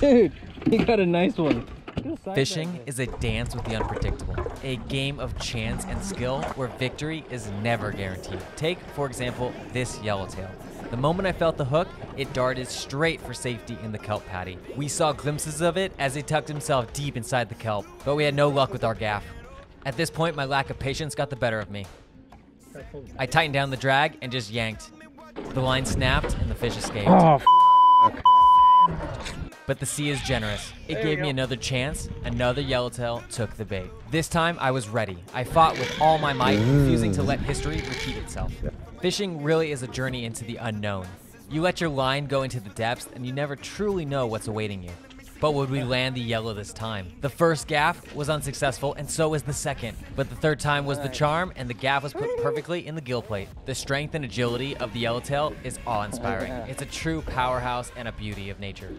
Dude, you got a nice one. Fishing is a dance with the unpredictable, a game of chance and skill where victory is never guaranteed. Take, for example, this yellowtail. The moment I felt the hook, it darted straight for safety in the kelp paddy. We saw glimpses of it as he tucked himself deep inside the kelp, but we had no luck with our gaff. At this point, my lack of patience got the better of me. I tightened down the drag and just yanked. The line snapped and the fish escaped. Oh, But the sea is generous. It gave me another chance. Another yellowtail took the bait. This time I was ready. I fought with all my might, mm. refusing to let history repeat itself. Fishing really is a journey into the unknown. You let your line go into the depths and you never truly know what's awaiting you. But would we land the yellow this time? The first gaff was unsuccessful, and so was the second. But the third time was the charm, and the gaff was put perfectly in the gill plate. The strength and agility of the yellowtail is awe inspiring. It's a true powerhouse and a beauty of nature.